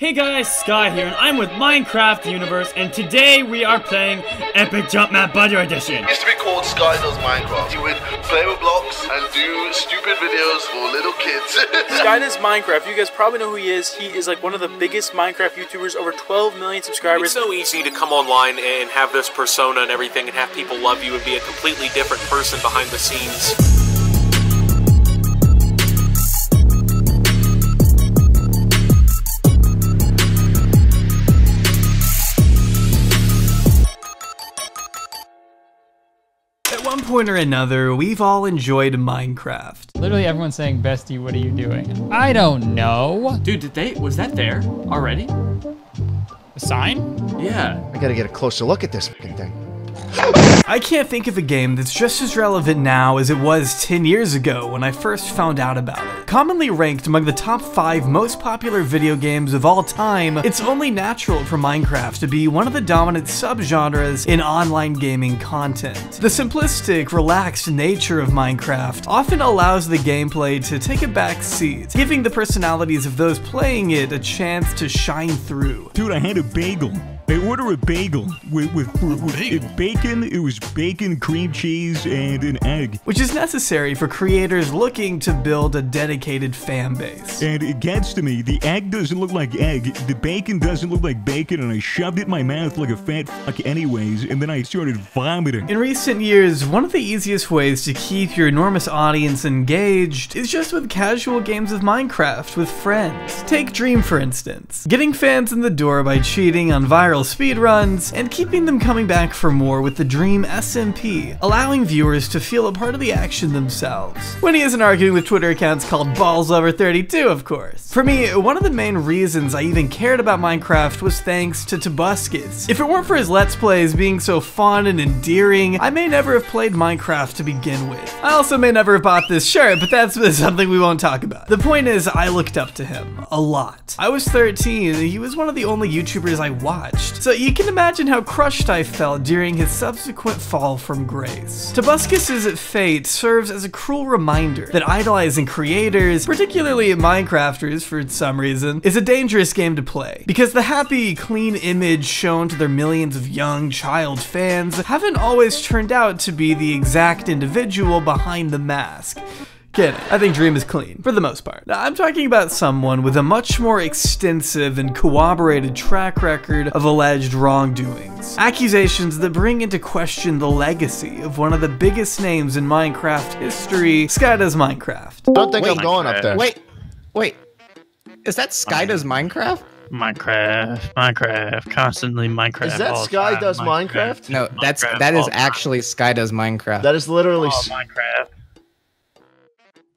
Hey guys, Sky here, and I'm with Minecraft Universe, and today we are playing Epic Jump Jumpman Butter Edition. It used to be called Sky Does Minecraft. You would play with blocks and do stupid videos for little kids. Sky Does Minecraft, you guys probably know who he is. He is like one of the biggest Minecraft YouTubers, over 12 million subscribers. It's so easy to come online and have this persona and everything and have people love you and be a completely different person behind the scenes. Point or another, we've all enjoyed Minecraft. Literally everyone's saying, Bestie, what are you doing? I don't know. Dude, did they, was that there already? A sign? Yeah. I gotta get a closer look at this thing. I can't think of a game that's just as relevant now as it was 10 years ago when I first found out about it. Commonly ranked among the top 5 most popular video games of all time, it's only natural for Minecraft to be one of the dominant subgenres in online gaming content. The simplistic, relaxed nature of Minecraft often allows the gameplay to take a back seat, giving the personalities of those playing it a chance to shine through. Dude, I had a bagel. I order a bagel with, with, oh, with bacon. It was bacon, cream cheese, and an egg. which is necessary for creators looking to build a dedicated fan base. And it gets to me. The egg doesn't look like egg. The bacon doesn't look like bacon. And I shoved it in my mouth like a fat fuck, anyways. And then I started vomiting. In recent years, one of the easiest ways to keep your enormous audience engaged is just with casual games of Minecraft with friends. Take Dream for instance. Getting fans in the door by cheating on viral speedruns, and keeping them coming back for more with the Dream SMP, allowing viewers to feel a part of the action themselves. When he isn't arguing with Twitter accounts called BallsOver32, of course. For me, one of the main reasons I even cared about Minecraft was thanks to Tobuscus. If it weren't for his Let's Plays being so fun and endearing, I may never have played Minecraft to begin with. I also may never have bought this shirt, but that's something we won't talk about. The point is, I looked up to him a lot. I was 13, and he was one of the only YouTubers I watched, so you can imagine how crushed I felt during his subsequent fall from grace. Tobuscus's fate serves as a cruel reminder that idolizing creators, particularly Minecrafters for some reason, is a dangerous game to play, because the happy, clean image shown to their millions of young child fans haven't always turned out to be the exact individual behind the mask. Kidding. I think Dream is clean, for the most part. Now, I'm talking about someone with a much more extensive and corroborated track record of alleged wrongdoings. Accusations that bring into question the legacy of one of the biggest names in Minecraft history, Sky Does Minecraft. Don't think Wait. I'm going up there. Wait, wait. Is that Sky Does Minecraft? Minecraft, Minecraft, constantly Minecraft. Is that all Sky time, Does Minecraft? No, that's Minecraft that all time. actually Sky Does Minecraft. That is literally. Oh, Minecraft.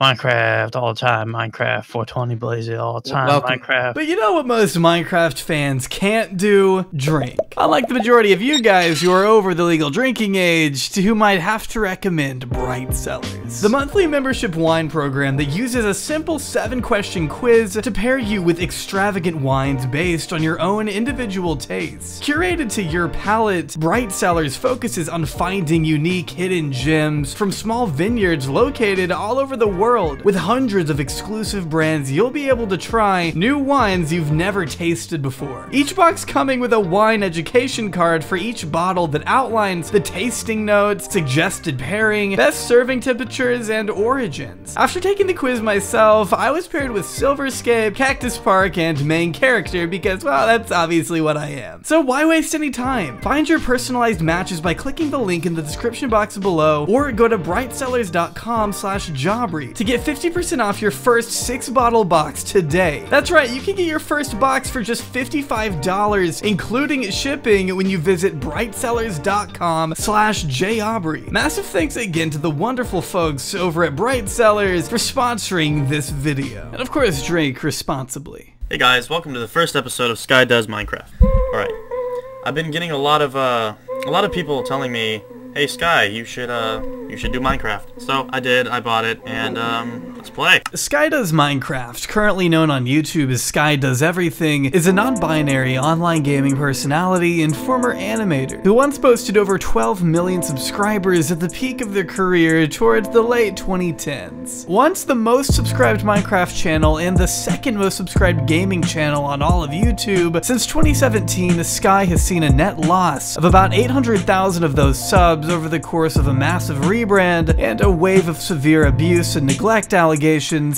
Minecraft all the time. Minecraft 420 blaze it all the time. Welcome. Minecraft. But you know what most Minecraft fans can't do? Drink. Unlike the majority of you guys who are over the legal drinking age, to whom I'd have to recommend Bright Cellars. The monthly membership wine program that uses a simple seven question quiz to pair you with extravagant wines based on your own individual tastes. Curated to your palate, Bright Cellars focuses on finding unique hidden gems from small vineyards located all over the world. With hundreds of exclusive brands, you'll be able to try new wines you've never tasted before. Each box coming with a wine education card for each bottle that outlines the tasting notes, suggested pairing, best serving temperatures, and origins. After taking the quiz myself, I was paired with Silverscape, Cactus Park, and main character because, well, that's obviously what I am. So why waste any time? Find your personalized matches by clicking the link in the description box below or go to brightcellars.com slash jaubrey to get 50% off your first six bottle box today. That's right, you can get your first box for just $55, including shipping when you visit brightcellars.com slash jaubrey. Massive thanks again to the wonderful folks over at Bright Cellars for sponsoring this video. And of course, drink responsibly. Hey guys, welcome to the first episode of Sky Does Minecraft. Alright, I've been getting a lot of, uh, a lot of people telling me, hey Sky, you should, uh, you should do Minecraft. So I did, I bought it, and, um, Let's play. Sky Does Minecraft, currently known on YouTube as Sky Does Everything, is a non-binary online gaming personality and former animator who once boasted over 12 million subscribers at the peak of their career towards the late 2010s. Once the most subscribed Minecraft channel and the second most subscribed gaming channel on all of YouTube, since 2017 Sky has seen a net loss of about 800,000 of those subs over the course of a massive rebrand and a wave of severe abuse and neglect allegations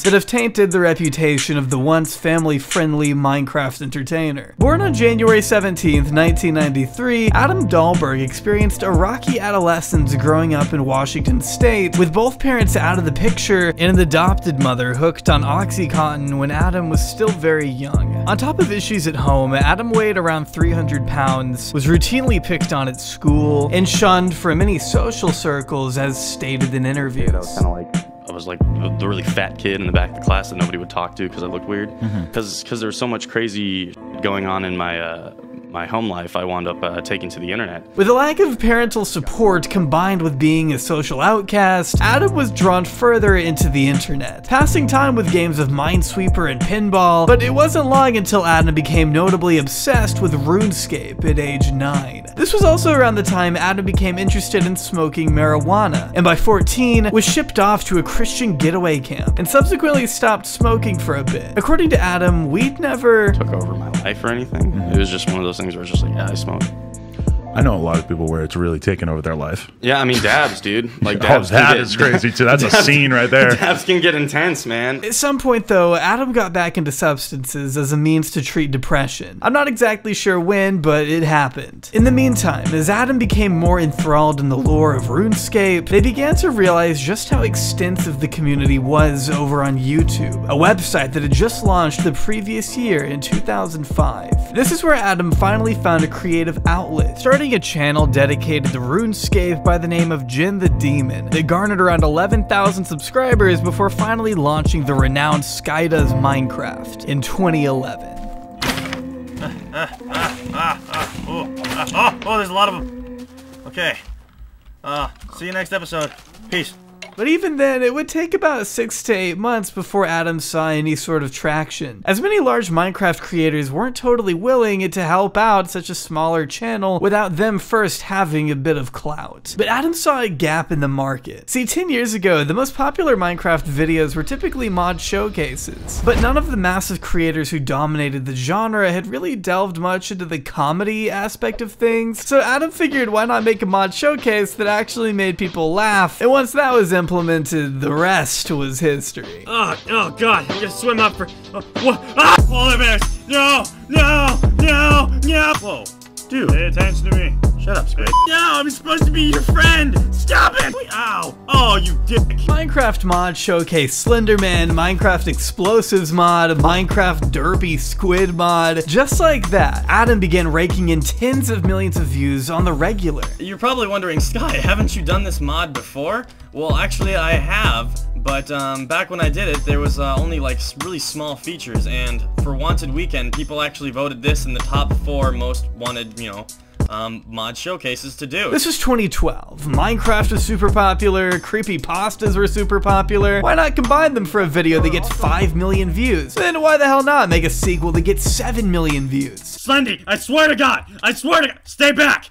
that have tainted the reputation of the once family-friendly Minecraft entertainer. Born on January 17, 1993, Adam Dahlberg experienced a rocky adolescence growing up in Washington state, with both parents out of the picture and an adopted mother hooked on Oxycontin when Adam was still very young. On top of issues at home, Adam weighed around 300 pounds, was routinely picked on at school, and shunned from many social circles as stated in interviews. kind of like I was like the the really fat kid in the back of the class that nobody would talk to because I looked weird. Because there was so much crazy going on in my uh, my home life, I wound up uh, taking to the internet. With a lack of parental support combined with being a social outcast, Adam was drawn further into the internet, passing time with games of Minesweeper and pinball, but it wasn't long until Adam became notably obsessed with RuneScape at age 9. This was also around the time Adam became interested in smoking marijuana, and by 14 was shipped off to a Christian getaway camp, and subsequently stopped smoking for a bit. According to Adam, we'd never took over my life or anything. It was just one of those things where it's just like, yeah, I smoke. I know a lot of people where it's really taken over their life. Yeah, I mean dabs, dude. Like Oh, dabs. can that get- is crazy, too. That's a scene right there. Dabs can get intense, man. At some point, though, Adam got back into substances as a means to treat depression. I'm not exactly sure when, but it happened. In the meantime, as Adam became more enthralled in the lore of RuneScape, they began to realize just how extensive the community was over on YouTube, a website that had just launched the previous year in 2005. This is where Adam finally found a creative outlet, starting a channel dedicated to RuneScape by the name of Jin the Demon that garnered around 11,000 subscribers before finally launching the renowned Skydoes Minecraft in 2011. Ah, ah, ah, ah, oh, oh, oh, there's a lot of them. Okay. Uh, see you next episode. Peace. But even then, it would take about six to eight months before Adam saw any sort of traction, as many large Minecraft creators weren't totally willing to help out such a smaller channel without them first having a bit of clout. But Adam saw a gap in the market. See, 10 years ago, the most popular Minecraft videos were typically mod showcases, but none of the massive creators who dominated the genre had really delved much into the comedy aspect of things, so Adam figured why not make a mod showcase that actually made people laugh, and once that was implemented, the rest was history. Oh, oh God, I'm gonna swim up for. Oh, what? Ah! Polar bears! No! No! No! No! Whoa. Dude, pay attention to me. Shut up, Squid. No, I'm supposed to be your friend! Stop it! Ow! Oh, you dick! Minecraft mod showcase Slenderman, Minecraft explosives mod, Minecraft derpy squid mod. Just like that, Adam began raking in tens of millions of views on the regular. You're probably wondering, Sky, haven't you done this mod before? Well, actually, I have, but um, back when I did it, there was uh, only like really small features, and for Wanted Weekend, people actually voted this in the top four most wanted, you know, um, mod showcases to do. This was 2012. Minecraft was super popular, creepy pastas were super popular. Why not combine them for a video that gets 5 million views? Then why the hell not make a sequel that gets 7 million views? Slendy, I swear to God! I swear to God! Stay back!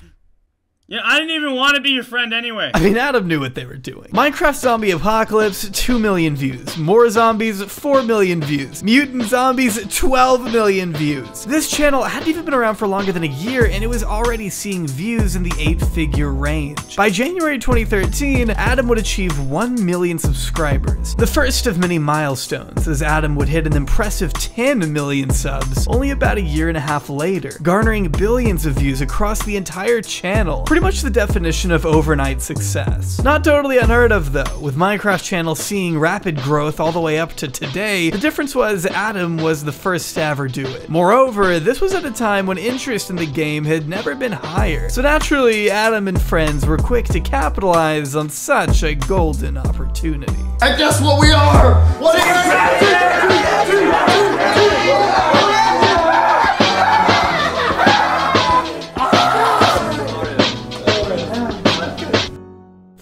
Yeah, I didn't even want to be your friend anyway. I mean, Adam knew what they were doing. Minecraft Zombie Apocalypse, 2 million views. More Zombies, 4 million views. Mutant Zombies, 12 million views. This channel hadn't even been around for longer than a year, and it was already seeing views in the 8-figure range. By January 2013, Adam would achieve 1 million subscribers. The first of many milestones, as Adam would hit an impressive 10 million subs only about a year and a half later, garnering billions of views across the entire channel. Pretty much the definition of overnight success. Not totally unheard of though, with Minecraft channel seeing rapid growth all the way up to today, the difference was Adam was the first to ever do it. Moreover, this was at a time when interest in the game had never been higher, so naturally Adam and friends were quick to capitalize on such a golden opportunity. And guess what we are? What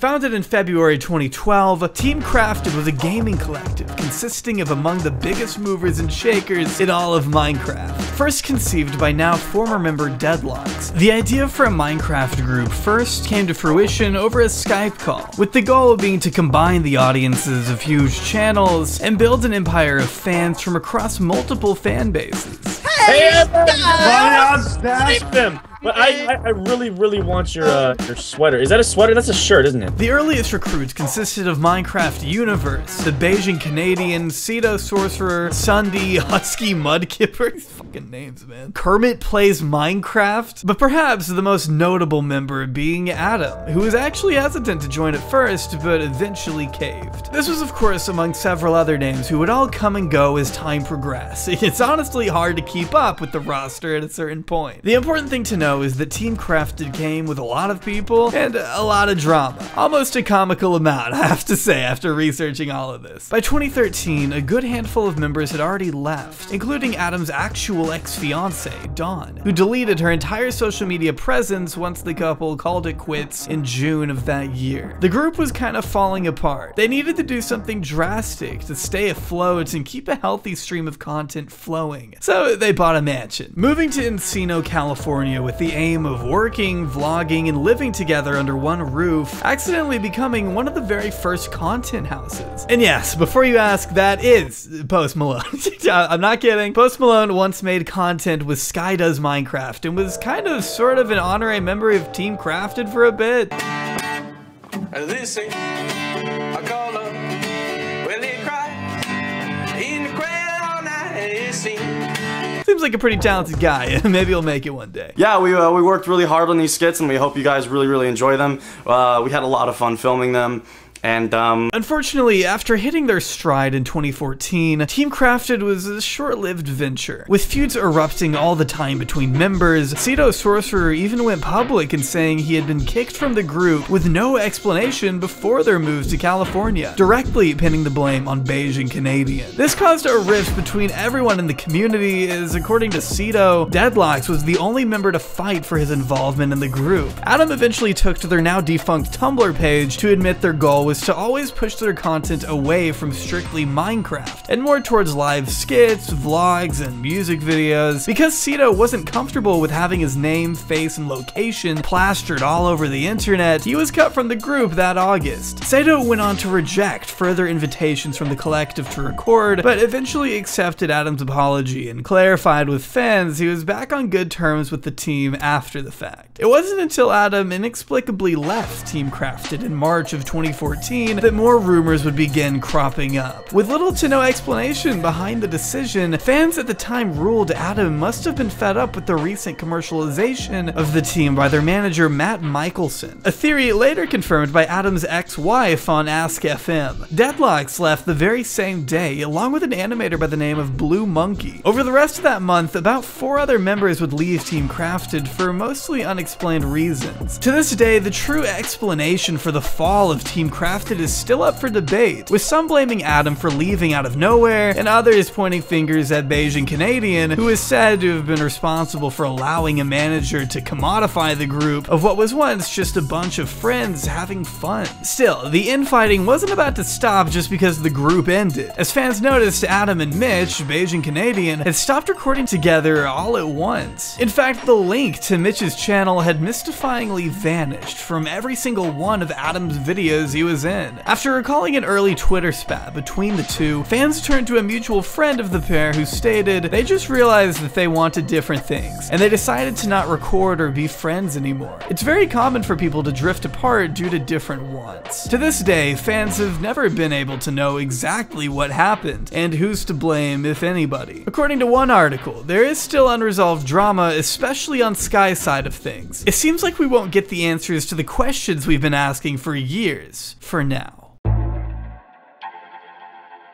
Founded Founded in February 2012, Team Crafted was a gaming collective consisting of among the biggest movers and shakers in all of Minecraft. First conceived by now former member Deadlox, the idea for a Minecraft group first came to fruition over a Skype call, with the goal being to combine the audiences of huge channels and build an empire of fans from across multiple fan bases. Hey, I've him. But I, I, I really, really want your uh, your sweater. Is that a sweater? That's a shirt, isn't it? The earliest recruits consisted of Minecraft Universe, the Beijing Canadian, Seto Sorcerer, SSundee, Husky Mudkipper. These fucking names, man. Kermit plays Minecraft, but perhaps the most notable member being Adam, who was actually hesitant to join at first, but eventually caved. This was, of course, among several other names who would all come and go as time progressed. It's honestly hard to keep up with the roster at a certain point. The important thing to know is that Team Crafted came with a lot of people and a lot of drama. Almost a comical amount, I have to say, after researching all of this. By 2013, a good handful of members had already left, including Adam's actual ex-fiancee, Dawn, who deleted her entire social media presence once the couple called it quits in June of that year. The group was kind of falling apart. They needed to do something drastic to stay afloat and keep a healthy stream of content flowing. So they bought a mansion, moving to Encino, California with the aim of working, vlogging, and living together under one roof, accidentally becoming one of the very first content houses. And yes, before you ask, that is Post Malone. I'm not kidding. Post Malone once made content with Sky Does Minecraft and was kind of sort of an honorary member of Team Crafted for a bit. I call Seems like a pretty talented guy. Maybe he'll make it one day. Yeah, we, uh, we worked really hard on these skits, and we hope you guys really, really enjoy them. Uh, we had a lot of fun filming them. And, um... Unfortunately, after hitting their stride in 2014, Team Crafted was a short-lived venture. With feuds erupting all the time between members, Seto Sorcerer even went public in saying he had been kicked from the group with no explanation before their move to California, directly pinning the blame on BajanCanadian. This caused a rift between everyone in the community as, according to Seto, Deadlox was the only member to fight for his involvement in the group. Adam eventually took to their now defunct Tumblr page to admit their goal was to always push their content away from strictly Minecraft and more towards live skits, vlogs, and music videos. Because Seto wasn't comfortable with having his name, face, and location plastered all over the internet, he was cut from the group that August. Seto went on to reject further invitations from the collective to record, but eventually accepted Adam's apology and clarified with fans he was back on good terms with the team after the fact. It wasn't until Adam inexplicably left Team Crafted in March of 2014 that more rumors would begin cropping up. With little to no explanation behind the decision, fans at the time ruled Adam must have been fed up with the recent commercialization of the team by their manager Matt Michelson, a theory later confirmed by Adam's ex-wife on Ask FM. Deadlox left the very same day, along with an animator by the name of Blue Monkey. Over the rest of that month, about four other members would leave Team Crafted for mostly unexplained reasons. To this day, the true explanation for the fall of Team Crafted is still up for debate, with some blaming Adam for leaving out of nowhere, and others pointing fingers at BajanCanadian, who is said to have been responsible for allowing a manager to commodify the group of what was once just a bunch of friends having fun. Still, the infighting wasn't about to stop just because the group ended. As fans noticed, Adam and Mitch, BajanCanadian, had stopped recording together all at once. In fact, the link to Mitch's channel had mystifyingly vanished from every single one of Adam's videos he was in. After recalling an early Twitter spat between the two, fans turned to a mutual friend of the pair who stated they just realized that they wanted different things, and they decided to not record or be friends anymore. It's very common for people to drift apart due to different wants. To this day, fans have never been able to know exactly what happened, and who's to blame, if anybody. According to one article, there is still unresolved drama, especially on Sky's side of things. It seems like we won't get the answers to the questions we've been asking for years, for now.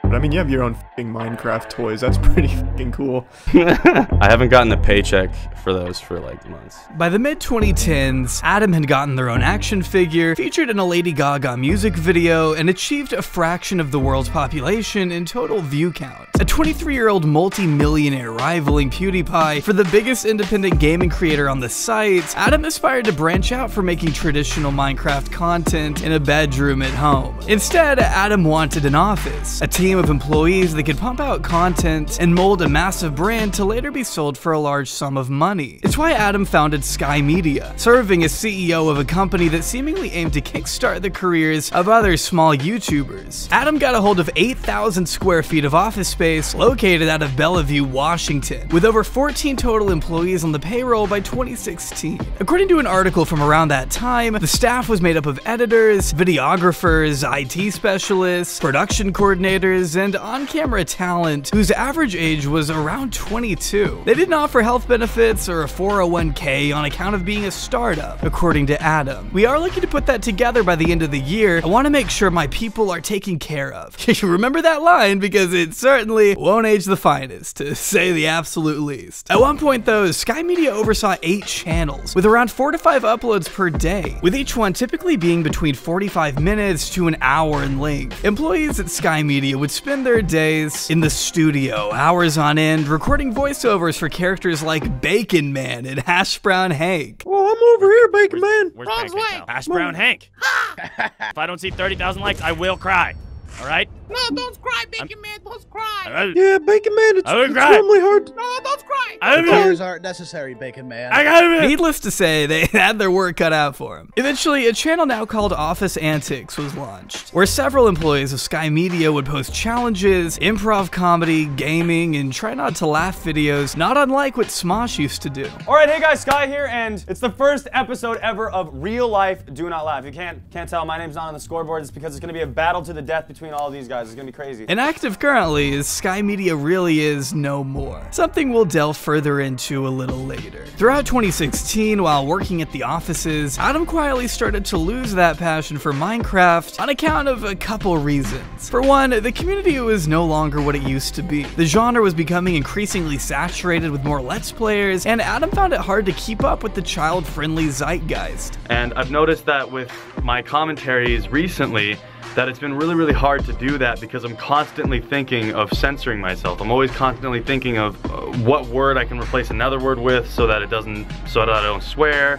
But I mean, you have your own fucking Minecraft toys. That's pretty fucking cool. I haven't gotten a paycheck for those for like months. By the mid 2010s, Adam had gotten their own action figure, featured in a Lady Gaga music video, and achieved a fraction of the world's population in total view count. A 23 year old multi millionaire rivaling PewDiePie for the biggest independent gaming creator on the site, Adam aspired to branch out from making traditional Minecraft content in a bedroom at home. Instead, Adam wanted an office, a team of employees that could pump out content and mold a massive brand to later be sold for a large sum of money. It's why Adam founded Sky Media, serving as CEO of a company that seemingly aimed to kickstart the careers of other small YouTubers. Adam got a hold of 8,000 square feet of office space located out of Bellevue, Washington, with over 14 total employees on the payroll by 2016. According to an article from around that time, the staff was made up of editors, videographers, IT specialists, production coordinators, and on-camera talent whose average age was around 22. They didn't offer health benefits or a 401k on account of being a startup, according to Adam. We are looking to put that together by the end of the year. I want to make sure my people are taken care of. Remember that line because it certainly won't age the finest, to say the absolute least. At one point though, Sky Media oversaw eight channels, with around four to five uploads per day, with each one typically being between 45 minutes to an hour in length. Employees at Sky Media would spend their days in the studio, hours on end, recording voiceovers for characters like Bacon Man and Hash Brown Hank. Oh, I'm over here, Bacon Man. Where's Wrong way. Hash Brown Hank. if I don't see 30,000 likes, I will cry. All right? No, don't cry, Bacon Man. Don't cry. Yeah, Bacon Man, it's I would cry. extremely hard. No, don't cry. I would Tears aren't necessary, Bacon Man. I got it. Needless to say, they had their work cut out for them. Eventually, a channel now called Office Antics was launched, where several employees of Sky Media would post challenges, improv comedy, gaming, and try not to laugh videos, not unlike what Smosh used to do. All right, hey guys, Sky here, and it's the first episode ever of Real Life Do Not Laugh. You can't can't tell my name's not on the scoreboard. It's because it's gonna be a battle to the death between all these guys. It's gonna be crazy. And active currently is Sky Media really is no more. Something we'll delve further into a little later. Throughout 2016, while working at the offices, Adam quietly started to lose that passion for Minecraft on account of a couple reasons. For one, the community was no longer what it used to be. The genre was becoming increasingly saturated with more Let's Players, and Adam found it hard to keep up with the child-friendly zeitgeist. And I've noticed that with my commentaries recently, that it's been really, really hard to do that because I'm constantly thinking of censoring myself. I'm always constantly thinking of uh, what word I can replace another word with so that it doesn't, so that I don't swear.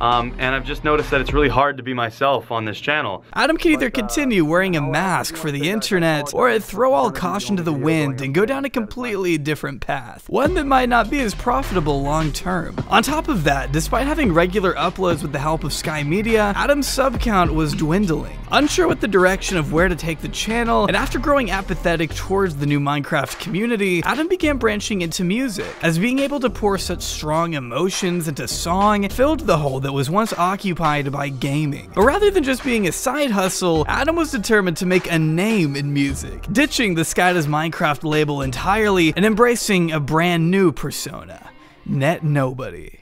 Um, and I've just noticed that it's really hard to be myself on this channel. Adam can either continue wearing a mask for the internet, or throw all caution to the wind and go down a completely different path, one that might not be as profitable long term. On top of that, despite having regular uploads with the help of Sky Media, Adam's sub count was dwindling. Unsure with the direction of where to take the channel, and after growing apathetic towards the new Minecraft community, Adam began branching into music, as being able to pour such strong emotions into song filled the hole that was once occupied by gaming. But rather than just being a side hustle, Adam was determined to make a name in music, ditching the Sky Minecraft label entirely and embracing a brand new persona, Net Nobody.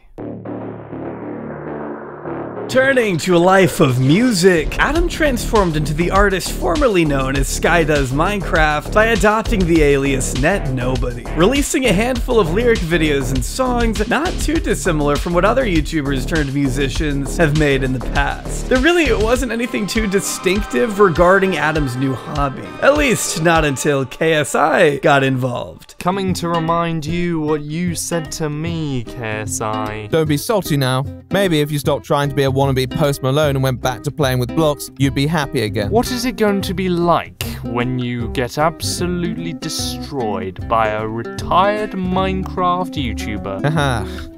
Turning to a life of music, Adam transformed into the artist formerly known as Sky Does Minecraft by adopting the alias Net Nobody, releasing a handful of lyric videos and songs not too dissimilar from what other YouTubers turned musicians have made in the past. There really wasn't anything too distinctive regarding Adam's new hobby, at least not until KSI got involved. Coming to remind you what you said to me, KSI. Don't be salty now. Maybe if you stopped trying to be a wannabe Post Malone and went back to playing with blocks, you'd be happy again. What is it going to be like when you get absolutely destroyed by a retired Minecraft YouTuber? Haha.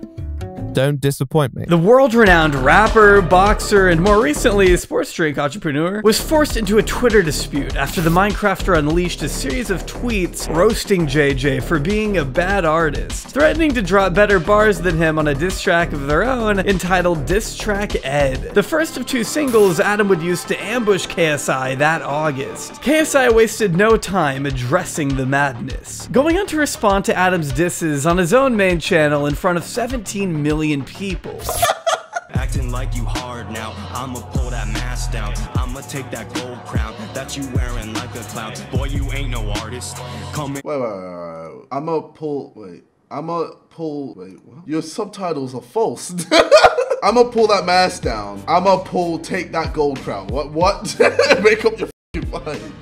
Don't disappoint me. The world renowned rapper, boxer, and more recently sports drink entrepreneur was forced into a Twitter dispute after the Minecrafter unleashed a series of tweets roasting JJ for being a bad artist, threatening to drop better bars than him on a diss track of their own entitled Diss Track Ed, the first of two singles Adam would use to ambush KSI that August. KSI wasted no time addressing the madness, going on to respond to Adam's disses on his own main channel in front of 17 million million people. Acting like you hard now. I'ma pull that mask down. I'ma take that gold crown that you wearing like a clown. Boy, you ain't no artist. Coming. Wait, wait, wait, wait, wait. I'm a pull. Wait. I'm a pull. Wait, what? Your subtitles are false. I'm gonna pull that mask down. I'm gonna pull. Take that gold crown. What? What? Make up your f***ing mind.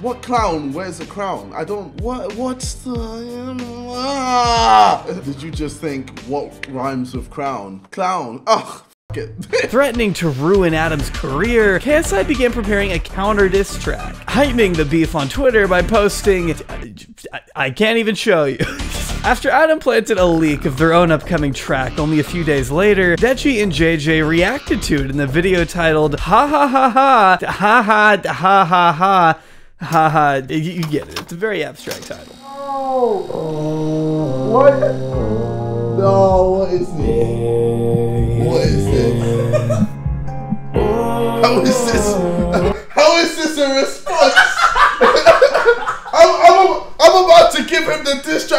What clown wears a crown? I don't. What? What's the? Ah! Did you just think what rhymes with crown? Clown. Ugh. Threatening to ruin Adam's career, KSI began preparing a counter diss track, heightening the beef on Twitter by posting, I, I can't even show you. After Adam planted a leak of their own upcoming track only a few days later, Deji and JJ reacted to it in the video titled Ha Ha Ha Ha Ha Ha Ha Ha Ha Ha Ha. You you get it. It's a very abstract title. Oh. What? No, what is this? What is this?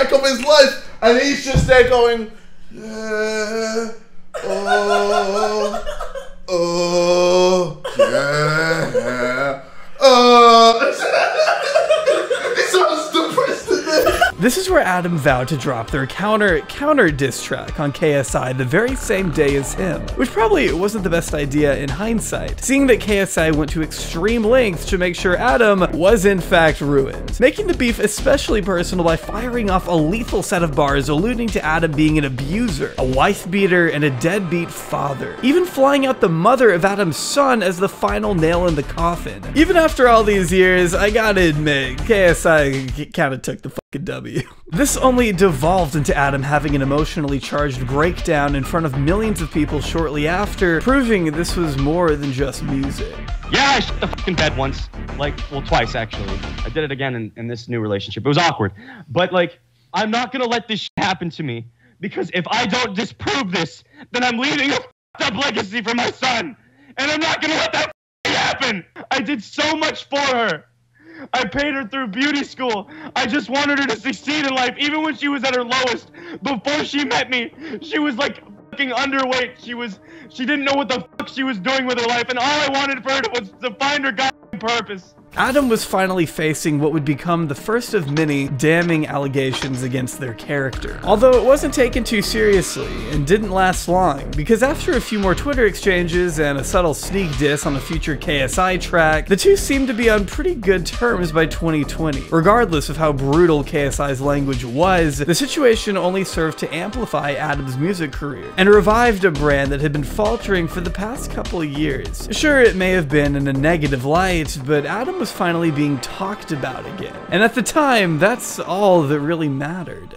Of his life, and he's just there going, yeah, oh, oh, yeah, oh. This sounds depressed in there. This is where Adam vowed to drop their counter counter diss track on KSI the very same day as him, which probably wasn't the best idea in hindsight, seeing that KSI went to extreme lengths to make sure Adam was in fact ruined, making the beef especially personal by firing off a lethal set of bars alluding to Adam being an abuser, a wife beater, and a deadbeat father, even flying out the mother of Adam's son as the final nail in the coffin. Even after all these years, I gotta admit, KSI kinda took the W. This only devolved into Adam having an emotionally charged breakdown in front of millions of people shortly after, proving this was more than just music. Yeah, I shit the fucking bed once. Like, well, twice actually. I did it again in, in this new relationship. It was awkward. But, like, I'm not gonna let this happen to me. Because if I don't disprove this, then I'm leaving a fucked up legacy for my son. And I'm not gonna let that happen. I did so much for her. I paid her through beauty school. I just wanted her to succeed in life, even when she was at her lowest. Before she met me, she was like fucking underweight. She was, she didn't know what the fuck she was doing with her life, and all I wanted for her was to find her goddamn purpose. Adam was finally facing what would become the first of many damning allegations against their character. Although it wasn't taken too seriously and didn't last long, because after a few more Twitter exchanges and a subtle sneak diss on a future KSI track, the two seemed to be on pretty good terms by 2020. Regardless of how brutal KSI's language was, the situation only served to amplify Adam's music career and revived a brand that had been faltering for the past couple years. Sure, it may have been in a negative light, but Adam was finally being talked about again. And at the time, that's all that really mattered.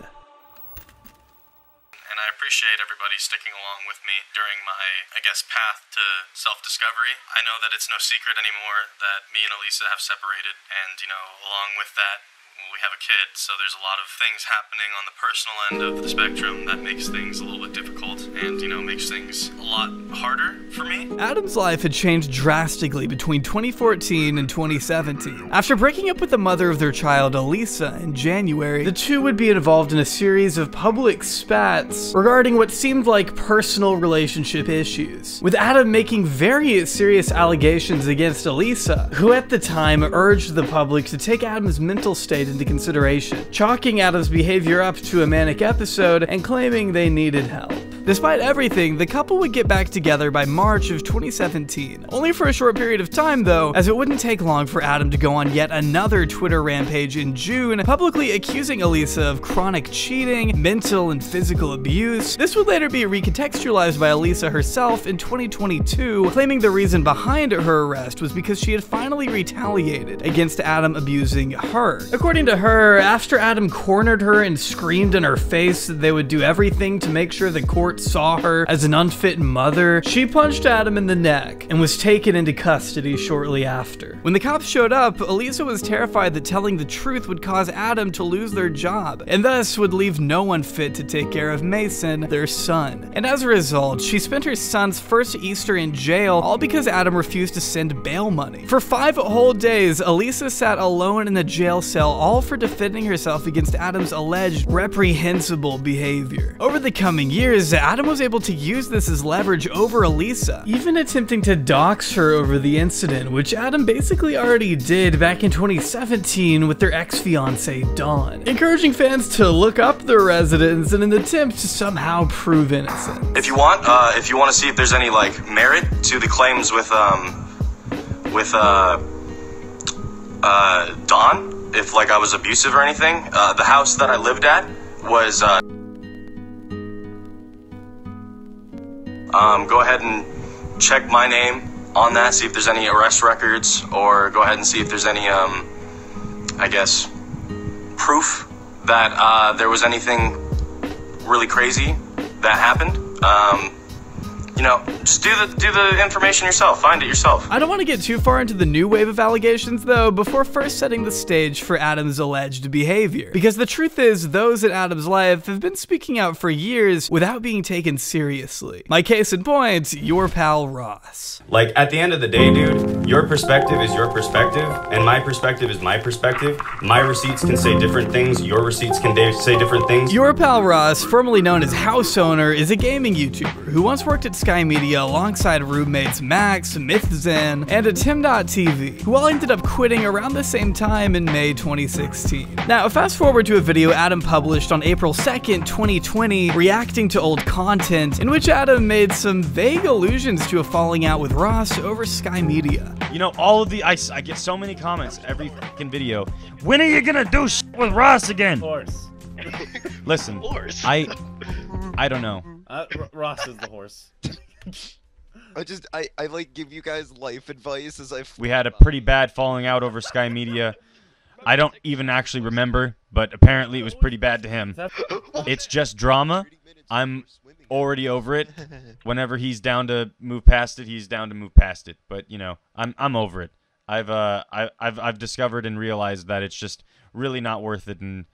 and I appreciate everybody sticking along with me during my, I guess, path to self discovery. I know that it's no secret anymore that me and Alesa have separated, and, you know, along with that, we have a kid, so there's a lot of things happening on the personal end of the spectrum that makes things a little bit difficult and, you know, makes things a lot harder for me. Adam's life had changed drastically between 2014 and 2017. After breaking up with the mother of their child, Alesa, in January, the two would be involved in a series of public spats regarding what seemed like personal relationship issues, with Adam making very serious allegations against Alesa, who at the time urged the public to take Adam's mental state into consideration, chalking Adam's behavior up to a manic episode and claiming they needed help. Despite everything, the couple would get back together by March of 2017. Only for a short period of time, though, as it wouldn't take long for Adam to go on yet another Twitter rampage in June, publicly accusing Alesa of chronic cheating, mental and physical abuse. This would later be recontextualized by Alesa herself in 2022, claiming the reason behind her arrest was because she had finally retaliated against Adam abusing her. According to her, after Adam cornered her and screamed in her face that they would do everything to make sure the court saw her as an unfit mother, she punched Adam in the neck and was taken into custody shortly after. When the cops showed up, Alesa was terrified that telling the truth would cause Adam to lose their job, and thus would leave no one fit to take care of Mason, their son. And as a result, she spent her son's first Easter in jail, all because Adam refused to send bail money. For five whole days, Alesa sat alone in the jail cell, all for defending herself against Adam's alleged reprehensible behavior. Over the coming years, Adam was able to use this as leverage over Alesa, even attempting to dox her over the incident, which Adam basically already did back in 2017 with their ex-fiancee Dawn, encouraging fans to look up their residents in an attempt to somehow prove innocent. If you want, uh, if you want to see if there's any like merit to the claims with um, with uh, uh, Dawn, if like I was abusive or anything, uh, the house that I lived at was. Uh, um, go ahead and check my name on that. See if there's any arrest records, or go ahead and see if there's any, um, I guess, proof that uh, there was anything really crazy that happened. Um, you know, just do the do the information yourself. Find it yourself. I don't want to get too far into the new wave of allegations, though, before first setting the stage for Adam's alleged behavior. Because the truth is, those in Adam's life have been speaking out for years without being taken seriously. My case in point, your pal Ross. Like, at the end of the day, dude, your perspective is your perspective, and my perspective is my perspective. My receipts can say different things, your receipts can say different things. Your pal Ross, formerly known as House Owner, is a gaming YouTuber who once worked at Sky Media alongside roommates Max, MythZen, and a Tim.tv, who all ended up quitting around the same time in May 2016. Now, fast forward to a video Adam published on April 2nd, 2020, reacting to old content, in which Adam made some vague allusions to a falling out with Ross over Sky Media. You know, all of the I get so many comments every fucking video. When are you gonna do sh- with Ross again? Of course. Listen, Horse. I I don't know. Uh, R- Ross is the horse. I just I, I like give you guys life advice as I We had a pretty bad falling out over Sky Media. I don't even actually remember, but apparently it was pretty bad to him. It's just drama. I'm already over it. Whenever he's down to move past it, he's down to move past it. But you know, I'm I'm over it. I've uh I, I've I've discovered and realized that it's just really not worth it, and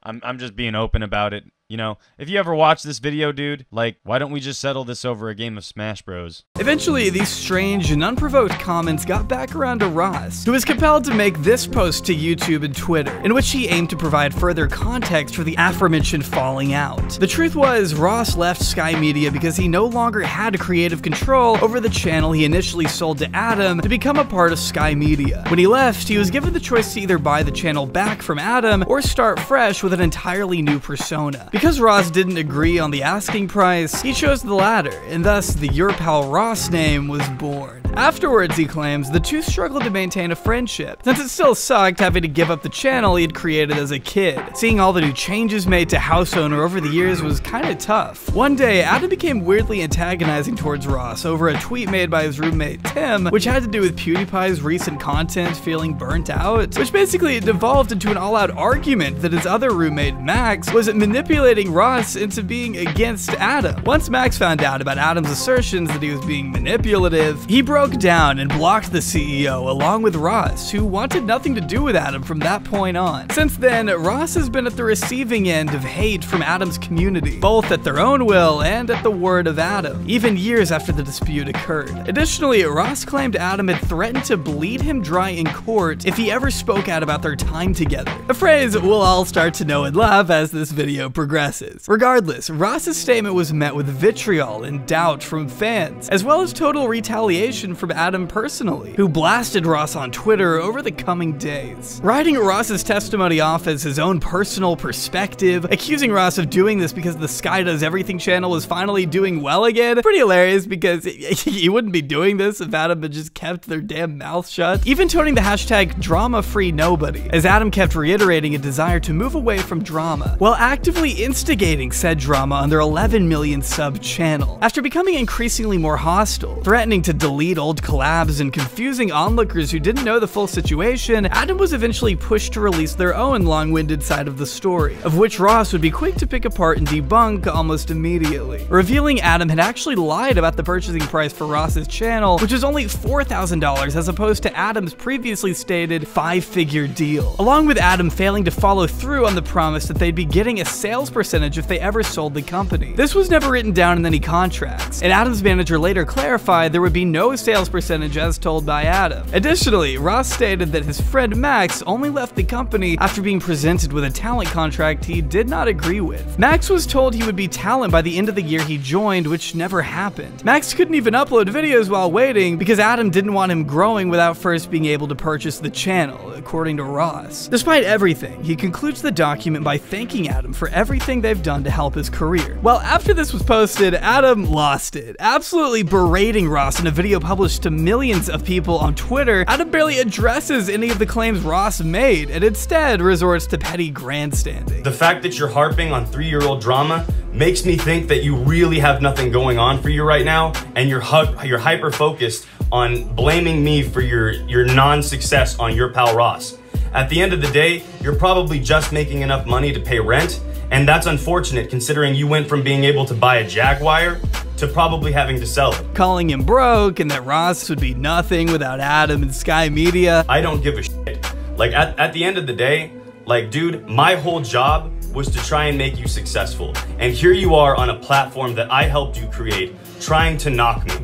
I'm I'm just being open about it. You know, if you ever watch this video, dude, like, why don't we just settle this over a game of Smash Bros? Eventually, these strange and unprovoked comments got back around to Ross, who was compelled to make this post to YouTube and Twitter, in which he aimed to provide further context for the aforementioned falling out. The truth was, Ross left Sky Media because he no longer had creative control over the channel he initially sold to Adam to become a part of Sky Media. When he left, he was given the choice to either buy the channel back from Adam or start fresh with an entirely new persona. Because Ross didn't agree on the asking price, he chose the latter, and thus the Your Pal Ross name was born. Afterwards, he claims, the two struggled to maintain a friendship, since it still sucked having to give up the channel he had created as a kid. Seeing all the new changes made to House Owner over the years was kinda tough. One day, Adam became weirdly antagonizing towards Ross over a tweet made by his roommate Tim, which had to do with PewDiePie's recent content feeling burnt out, which basically devolved into an all-out argument that his other roommate Max was manipulating Ross into being against Adam. Once Max found out about Adam's assertions that he was being manipulative, he broke down and blocked the CEO along with Ross, who wanted nothing to do with Adam from that point on. Since then, Ross has been at the receiving end of hate from Adam's community, both at their own will and at the word of Adam, even years after the dispute occurred. Additionally, Ross claimed Adam had threatened to bleed him dry in court if he ever spoke out about their time together. A phrase we'll all start to know and love as this video progresses. Regardless, Ross's statement was met with vitriol and doubt from fans, as well as total retaliation from Adam personally, who blasted Ross on Twitter over the coming days. Writing Ross's testimony off as his own personal perspective, accusing Ross of doing this because the Sky Does Everything channel was finally doing well again, pretty hilarious because he wouldn't be doing this if Adam had just kept their damn mouth shut. Even toning the hashtag drama free nobody, as Adam kept reiterating a desire to move away from drama, while actively instigating said drama on their 11 million sub channel. After becoming increasingly more hostile, threatening to delete old collabs and confusing onlookers who didn't know the full situation, Adam was eventually pushed to release their own long-winded side of the story, of which Ross would be quick to pick apart and debunk almost immediately, revealing Adam had actually lied about the purchasing price for Ross's channel, which was only $4,000 as opposed to Adam's previously stated five-figure deal, along with Adam failing to follow through on the promise that they'd be getting a sales percentage if they ever sold the company. This was never written down in any contracts, and Adam's manager later clarified there would be no sales percentage as told by Adam. Additionally, Ross stated that his friend Max only left the company after being presented with a talent contract he did not agree with. Max was told he would be talent by the end of the year he joined, which never happened. Max couldn't even upload videos while waiting because Adam didn't want him growing without first being able to purchase the channel, according to Ross. Despite everything, he concludes the document by thanking Adam for everything they've done to help his career. Well, after this was posted, Adam lost it, absolutely berating Ross in a video published to millions of people on Twitter. Adam barely addresses any of the claims Ross made and instead resorts to petty grandstanding. The fact that you're harping on three-year-old drama makes me think that you really have nothing going on for you right now, and you're you're hyper focused on blaming me for your your non-success on your pal Ross. At the end of the day, you're probably just making enough money to pay rent, and that's unfortunate considering you went from being able to buy a Jaguar to probably having to sell it. Calling him broke and that Ross would be nothing without Adam and Sky Media. I don't give a shit. Like at, at the end of the day, like dude, my whole job was to try and make you successful. And here you are on a platform that I helped you create, trying to knock me.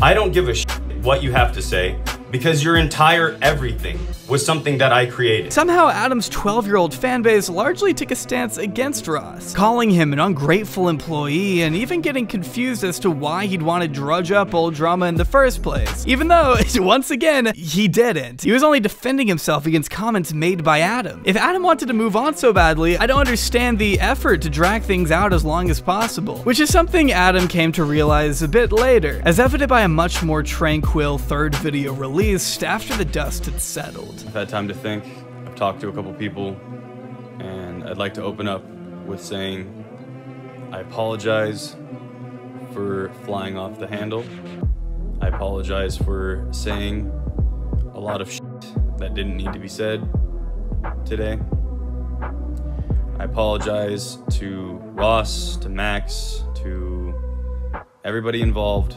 I don't give a shit what you have to say because your entire everything was something that I created. Somehow, Adam's 12 year old fanbase largely took a stance against Ross, calling him an ungrateful employee and even getting confused as to why he'd want to drudge up old drama in the first place. Even though, once again, he didn't. He was only defending himself against comments made by Adam. If Adam wanted to move on so badly, I don't understand the effort to drag things out as long as possible, which is something Adam came to realize a bit later, as evident by a much more tranquil third video released after the dust had settled. I've had time to think. I've talked to a couple people, and I'd like to open up with saying I apologize for flying off the handle. I apologize for saying a lot of that didn't need to be said today. I apologize to Ross, to Max, to everybody involved,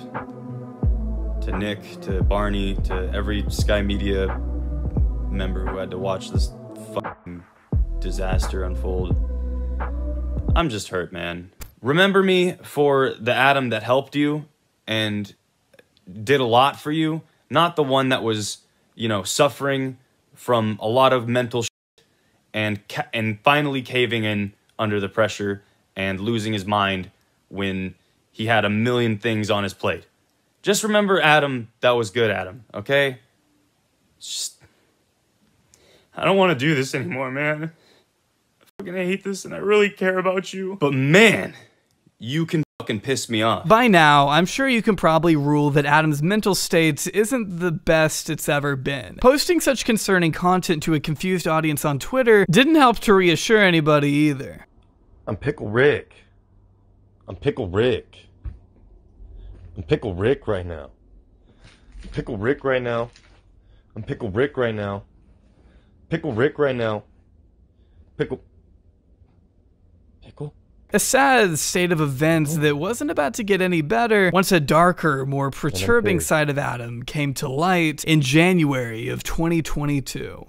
to Nick, to Barney, to every SkyMedia member who had to watch this disaster unfold. I'm just hurt, man. Remember me for the Adam that helped you and did a lot for you, not the one that was, you know, suffering from a lot of mental shit and and finally caving in under the pressure and losing his mind when he had a million things on his plate. Just remember Adam that was good Adam, okay? Just I don't want to do this anymore, man. I fucking hate this and I really care about you. But man, you can fucking piss me off. By now, I'm sure you can probably rule that Adam's mental state isn't the best it's ever been. Posting such concerning content to a confused audience on Twitter didn't help to reassure anybody either. I'm Pickle Rick. I'm Pickle Rick. I'm Pickle Rick right now. Pickle Rick right now. I'm Pickle Rick right now. Pickle Rick right now. Pickle. Pickle? A sad state of events oh. that wasn't about to get any better once a darker, more perturbing side of Adam came to light in January of 2022.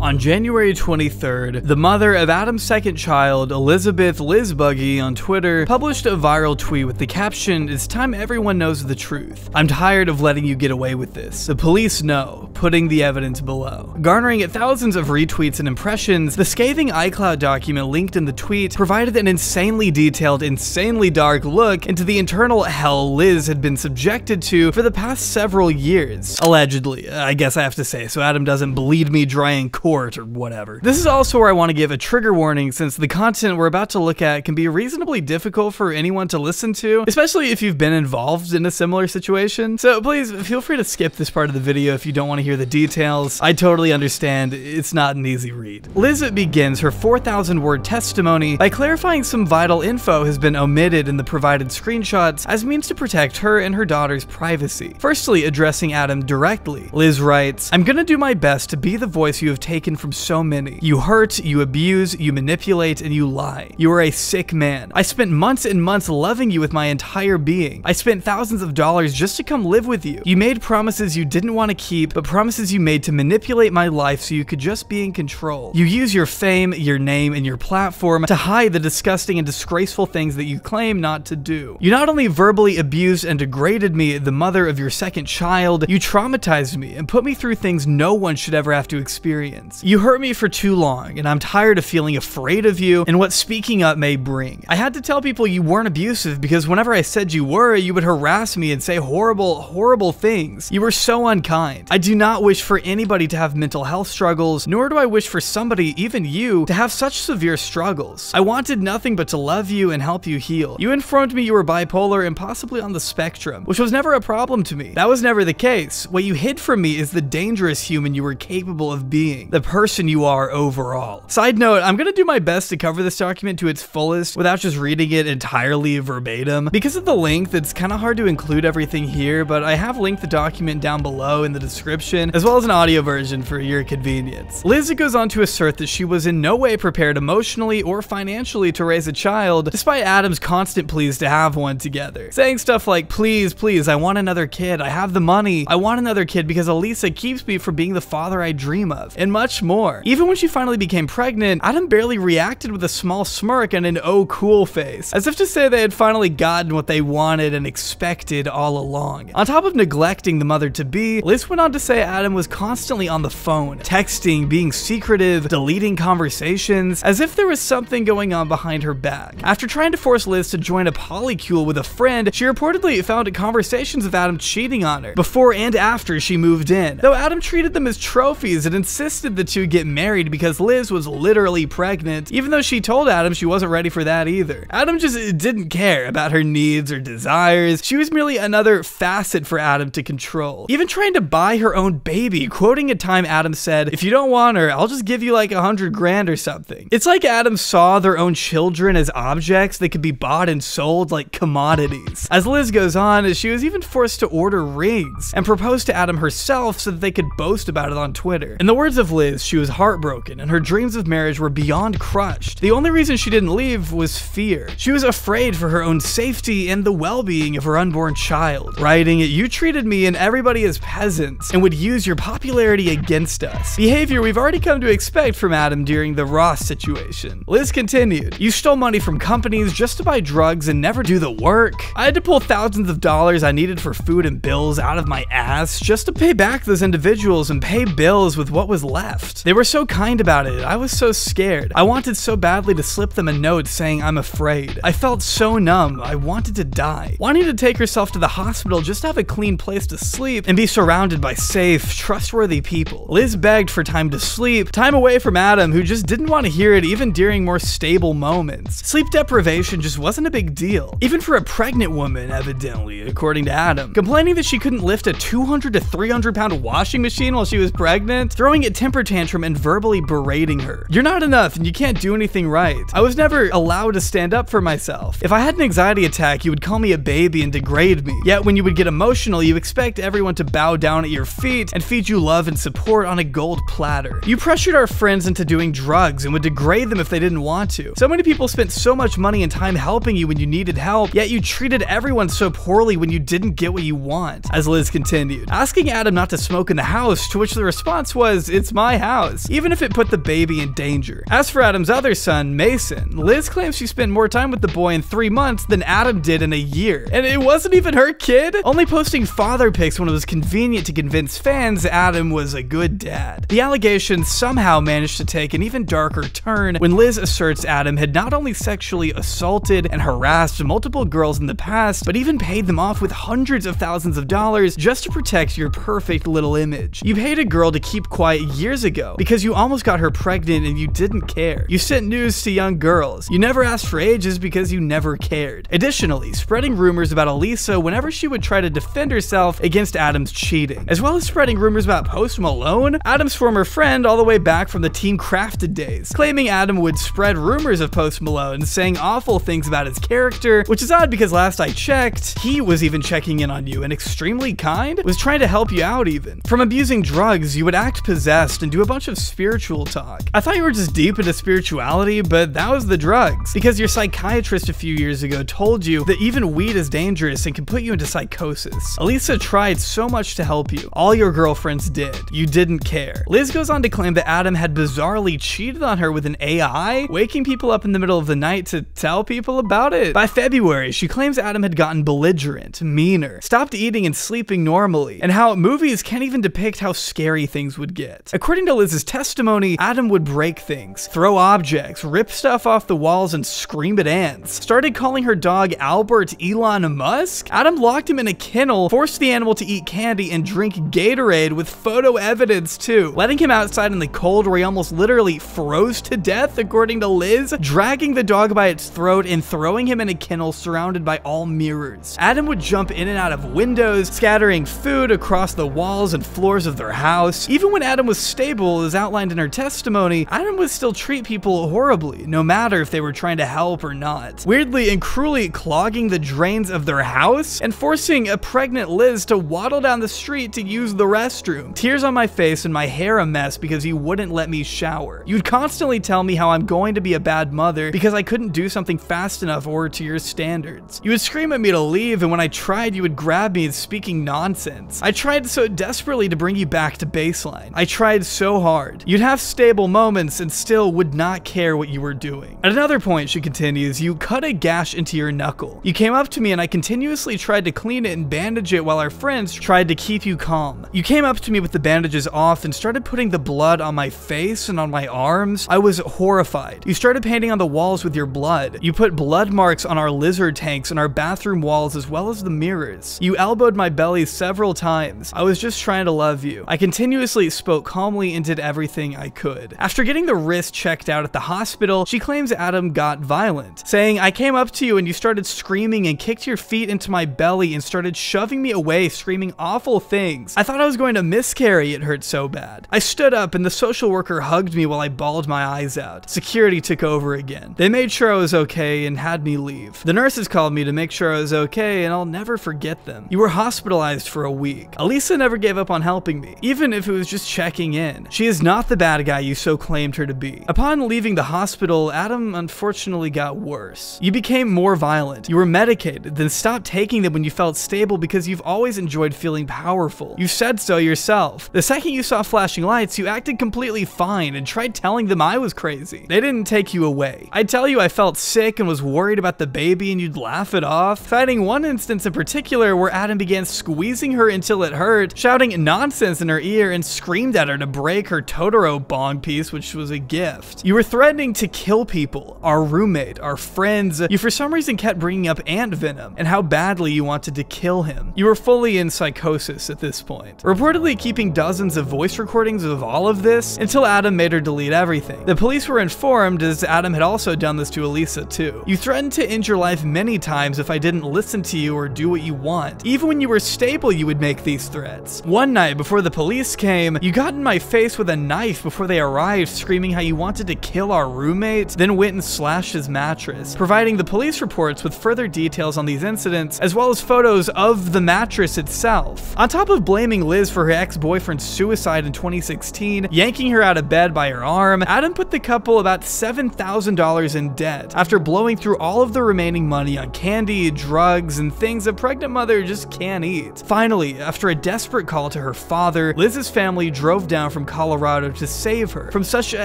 On January 23rd, the mother of Adam's second child, Elizabeth Lizbuggie, on Twitter, published a viral tweet with the caption, It's time everyone knows the truth. I'm tired of letting you get away with this. The police know, putting the evidence below. Garnering thousands of retweets and impressions, the scathing iCloud document linked in the tweet provided an insanely detailed, insanely dark look into the internal hell Liz had been subjected to for the past several years. Allegedly, I guess I have to say, so Adam doesn't bleed me dry in or whatever. This is also where I want to give a trigger warning since the content we're about to look at can be reasonably difficult for anyone to listen to, especially if you've been involved in a similar situation. So please feel free to skip this part of the video if you don't want to hear the details. I totally understand, it's not an easy read. Liz begins her 4,000 word testimony by clarifying some vital info has been omitted in the provided screenshots as means to protect her and her daughter's privacy. Firstly, addressing Adam directly. Liz writes, I'm gonna do my best to be the voice you have taken taken from so many. You hurt, you abuse, you manipulate, and you lie. You are a sick man. I spent months and months loving you with my entire being. I spent thousands of dollars just to come live with you. You made promises you didn't want to keep, but promises you made to manipulate my life so you could just be in control. You use your fame, your name, and your platform to hide the disgusting and disgraceful things that you claim not to do. You not only verbally abused and degraded me, the mother of your second child, you traumatized me and put me through things no one should ever have to experience. You hurt me for too long, and I'm tired of feeling afraid of you and what speaking up may bring. I had to tell people you weren't abusive because whenever I said you were, you would harass me and say horrible, horrible things. You were so unkind. I do not wish for anybody to have mental health struggles, nor do I wish for somebody, even you, to have such severe struggles. I wanted nothing but to love you and help you heal. You informed me you were bipolar and possibly on the spectrum, which was never a problem to me. That was never the case. What you hid from me is the dangerous human you were capable of being, the person you are overall. Side note, I'm gonna do my best to cover this document to its fullest without just reading it entirely verbatim. Because of the length, it's kind of hard to include everything here, but I have linked the document down below in the description, as well as an audio version for your convenience. Liz goes on to assert that she was in no way prepared emotionally or financially to raise a child, despite Adam's constant pleas to have one together. Saying stuff like, please, please, I want another kid, I have the money, I want another kid because Alesa keeps me from being the father I dream of, and much more. Even when she finally became pregnant, Adam barely reacted with a small smirk and an oh cool face, as if to say they had finally gotten what they wanted and expected all along. On top of neglecting the mother-to-be, Liz went on to say Adam was constantly on the phone, texting, being secretive, deleting conversations, as if there was something going on behind her back. After trying to force Liz to join a polycule with a friend, she reportedly found conversations of Adam cheating on her, before and after she moved in. Though Adam treated them as trophies and insisted the two get married because Liz was literally pregnant, even though she told Adam she wasn't ready for that either. Adam just didn't care about her needs or desires. She was merely another facet for Adam to control. Even trying to buy her own baby, quoting a time Adam said, if you don't want her, I'll just give you like a hundred grand or something. It's like Adam saw their own children as objects that could be bought and sold like commodities. As Liz goes on, she was even forced to order rings and propose to Adam herself so that they could boast about it on Twitter. In the words of Liz, she was heartbroken and her dreams of marriage were beyond crushed. The only reason she didn't leave was fear. She was afraid for her own safety and the well-being of her unborn child. Writing, you treated me and everybody as peasants and would use your popularity against us. Behavior we've already come to expect from Adam during the Ross situation. Liz continued, you stole money from companies just to buy drugs and never do the work. I had to pull thousands of dollars I needed for food and bills out of my ass just to pay back those individuals and pay bills with what was left. They were so kind about it. I was so scared. I wanted so badly to slip them a note saying I'm afraid. I felt so numb. I wanted to die. Wanting to take herself to the hospital just to have a clean place to sleep and be surrounded by safe, trustworthy people. Liz begged for time to sleep, time away from Adam who just didn't want to hear it even during more stable moments. Sleep deprivation just wasn't a big deal. Even for a pregnant woman, evidently, according to Adam. Complaining that she couldn't lift a 200 to 300 pound washing machine while she was pregnant, throwing a temper tantrum and verbally berating her. You're not enough and you can't do anything right. I was never allowed to stand up for myself. If I had an anxiety attack, you would call me a baby and degrade me. Yet when you would get emotional, you expect everyone to bow down at your feet and feed you love and support on a gold platter. You pressured our friends into doing drugs and would degrade them if they didn't want to. So many people spent so much money and time helping you when you needed help, yet you treated everyone so poorly when you didn't get what you want. As Liz continued, asking Adam not to smoke in the house, to which the response was, it's my house, even if it put the baby in danger. As for Adam's other son, Mason, Liz claims she spent more time with the boy in three months than Adam did in a year. And it wasn't even her kid, only posting father pics when it was convenient to convince fans Adam was a good dad. The allegations somehow managed to take an even darker turn when Liz asserts Adam had not only sexually assaulted and harassed multiple girls in the past, but even paid them off with hundreds of thousands of dollars just to protect your perfect little image. You paid a girl to keep quiet years ago because you almost got her pregnant and you didn't care. You sent news to young girls. You never asked for ages because you never cared. Additionally, spreading rumors about Alesa whenever she would try to defend herself against Adam's cheating, as well as spreading rumors about Post Malone, Adam's former friend all the way back from the Team Crafted days, claiming Adam would spread rumors of Post Malone, saying awful things about his character, which is odd because last I checked, he was even checking in on you and extremely kind, was trying to help you out even. From abusing drugs, you would act possessed and do a bunch of spiritual talk. I thought you were just deep into spirituality, but that was the drugs. Because your psychiatrist a few years ago told you that even weed is dangerous and can put you into psychosis. Alesa tried so much to help you. All your girlfriends did. You didn't care. Liz goes on to claim that Adam had bizarrely cheated on her with an AI, waking people up in the middle of the night to tell people about it. By February, she claims Adam had gotten belligerent, meaner, stopped eating and sleeping normally, and how movies can't even depict how scary things would get. According to Liz's testimony, Adam would break things, throw objects, rip stuff off the walls, and scream at ants. Started calling her dog Albert Elon Musk? Adam locked him in a kennel, forced the animal to eat candy and drink Gatorade with photo evidence too, letting him outside in the cold where he almost literally froze to death, according to Liz, dragging the dog by its throat and throwing him in a kennel surrounded by all mirrors. Adam would jump in and out of windows, scattering food across the walls and floors of their house. Even when Adam was stable, as outlined in her testimony, Adam would still treat people horribly, no matter if they were trying to help or not. Weirdly and cruelly clogging the drains of their house and forcing a pregnant Liz to waddle down the street to use the restroom. Tears on my face and my hair a mess because he wouldn't let me shower. You'd constantly tell me how I'm going to be a bad mother because I couldn't do something fast enough or to your standards. You would scream at me to leave, and when I tried, you would grab me and speaking nonsense. I tried so desperately to bring you back to baseline. I tried so hard. You'd have stable moments and still would not care what you were doing. At another point, she continues, you cut a gash into your knuckle. You came up to me and I continuously tried to clean it and bandage it while our friends tried to keep you calm. You came up to me with the bandages off and started putting the blood on my face and on my arms. I was horrified. You started painting on the walls with your blood. You put blood marks on our lizard tanks and our bathroom walls as well as the mirrors. You elbowed my belly several times. I was just trying to love you. I continuously spoke calmly and did everything I could. After getting the wrist checked out at the hospital, she claims Adam got violent, saying, I came up to you and you started screaming and kicked your feet into my belly and started shoving me away, screaming awful things. I thought I was going to miscarry, it hurt so bad. I stood up and the social worker hugged me while I bawled my eyes out. Security took over again. They made sure I was okay and had me leave. The nurses called me to make sure I was okay and I'll never forget them. You were hospitalized for a week. Alesa never gave up on helping me, even if it was just checking in. She is not the bad guy you so claimed her to be. Upon leaving the hospital, Adam unfortunately got worse. You became more violent. You were medicated, then stopped taking them when you felt stable because you've always enjoyed feeling powerful. You said so yourself. The second you saw flashing lights, you acted completely fine and tried telling them I was crazy. They didn't take you away. I'd tell you I felt sick and was worried about the baby and you'd laugh it off, citing one instance in particular where Adam began squeezing her until it hurt, shouting nonsense in her ear and screamed at her to break her Totoro bong piece, which was a gift. You were threatening to kill people, our roommate, our friends. You for some reason kept bringing up AntVenom and how badly you wanted to kill him. You were fully in psychosis at this point. Reportedly keeping dozens of voice recordings of all of this until Adam made her delete everything. The police were informed as Adam had also done this to Alesa too. You threatened to end your life many times if I didn't listen to you or do what you want. Even when you were stable, you would make these threats. One night before the police came, you got in my face with a knife before they arrived, screaming how you wanted to kill our roommate, then went and slashed his mattress, providing the police reports with further details on these incidents, as well as photos of the mattress itself. On top of blaming Liz for her ex-boyfriend's suicide in 2016, yanking her out of bed by her arm, Adam put the couple about $7,000 in debt after blowing through all of the remaining money on candy, drugs, and things a pregnant mother just can't eat. Finally, after a desperate call to her father, Liz's family drove down from Colorado to save her from such a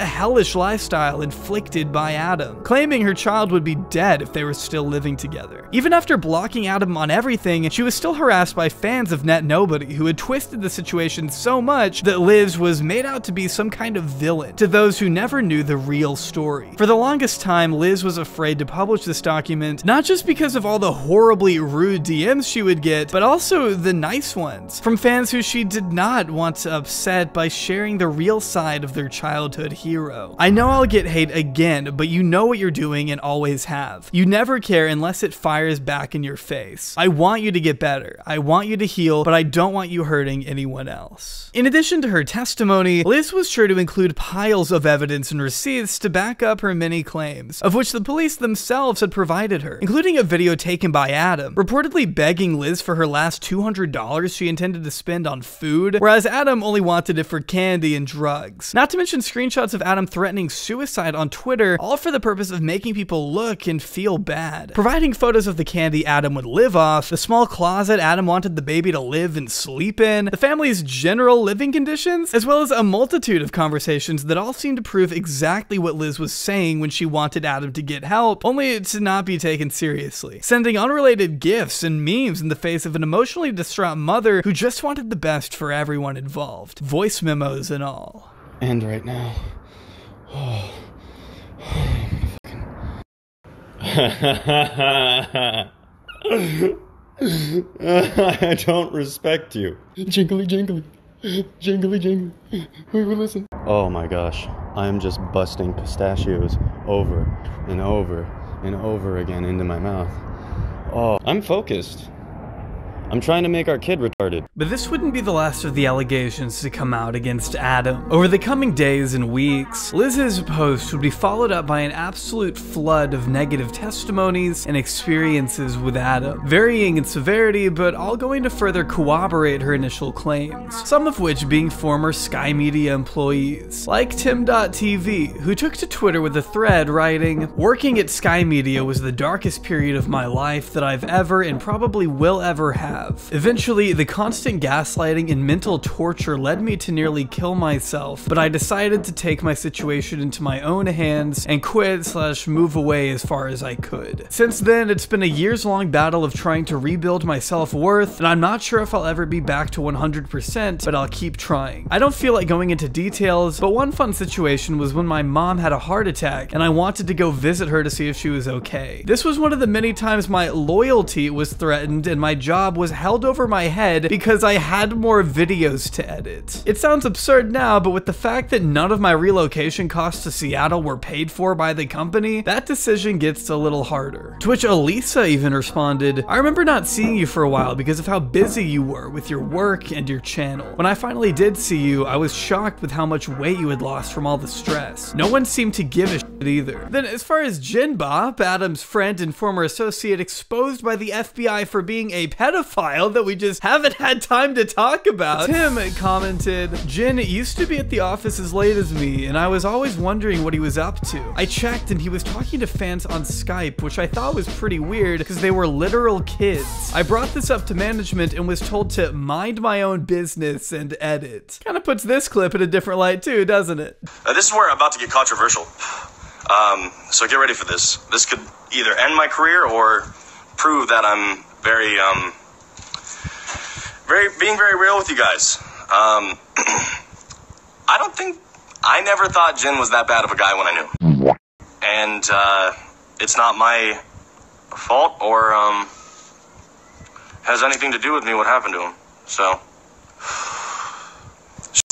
hellish lifestyle inflicted by Adam, claiming her child would be dead if they were still living together. Even after blocking Adam on everything, she was still harassed by fans of NetNobody who had twisted the situation so much that Liz was made out to be some kind of villain to those who never knew the real story. For the longest time, Liz was afraid to publish this document, not just because of all the horribly rude DMs she would get, but also the nice ones from fans who she did not want to upset by sharing the real side of their childhood hero. I know I'll get hate again, but you know what you're doing and always have. You never care unless it fires back in your face. I want you to get better. I want you to heal, but I don't want you hurting anyone else. In addition to her testimony, Liz was sure to include piles of evidence and receipts to back up her many claims, of which the police themselves had provided her, including a video taken by Adam, reportedly begging Liz for her last $200 she intended to spend on food, whereas Adam only wanted it for candy candy, and drugs. Not to mention screenshots of Adam threatening suicide on Twitter, all for the purpose of making people look and feel bad. Providing photos of the candy Adam would live off, the small closet Adam wanted the baby to live and sleep in, the family's general living conditions, as well as a multitude of conversations that all seem to prove exactly what Liz was saying when she wanted Adam to get help, only it to not be taken seriously. Sending unrelated gifts and memes in the face of an emotionally distraught mother who just wanted the best for everyone involved. Voice memos and all. And right now. Oh. I don't respect you. Jingly jingly. Jingly jingly. We will listen. Oh my gosh. I am just busting pistachios over and over and over again into my mouth. Oh, I'm focused. I'm trying to make our kid retarded. But this wouldn't be the last of the allegations to come out against Adam. Over the coming days and weeks, Liz's post would be followed up by an absolute flood of negative testimonies and experiences with Adam, varying in severity, but all going to further corroborate her initial claims, some of which being former SkyMedia employees, like Tim.tv, who took to Twitter with a thread writing, Working at SkyMedia was the darkest period of my life that I've ever and probably will ever have. Eventually, the constant gaslighting and mental torture led me to nearly kill myself, but I decided to take my situation into my own hands and quit slash move away as far as I could. Since then, it's been a years long battle of trying to rebuild my self-worth, and I'm not sure if I'll ever be back to 100%, but I'll keep trying. I don't feel like going into details, but one fun situation was when my mom had a heart attack, and I wanted to go visit her to see if she was okay. This was one of the many times my loyalty was threatened and my job was held over my head because I had more videos to edit. It sounds absurd now, but with the fact that none of my relocation costs to Seattle were paid for by the company, that decision gets a little harder. To which Alesa even responded, I remember not seeing you for a while because of how busy you were with your work and your channel. When I finally did see you, I was shocked with how much weight you had lost from all the stress. No one seemed to give a shit either. Then as far as JinBop, Adam's friend and former associate exposed by the FBI for being a pedophile that we just haven't had time to talk about. Tim commented, Jin used to be at the office as late as me, and I was always wondering what he was up to. I checked and he was talking to fans on Skype, which I thought was pretty weird because they were literal kids. I brought this up to management and was told to mind my own business and edit. Kind of puts this clip in a different light too, doesn't it? Uh, this is where I'm about to get controversial. Um, so get ready for this. This could either end my career or prove that I'm very, um, very being very real with you guys. Um, I don't think I never thought Jin was that bad of a guy when I knew, and uh, it's not my fault or um, has anything to do with me what happened to him. So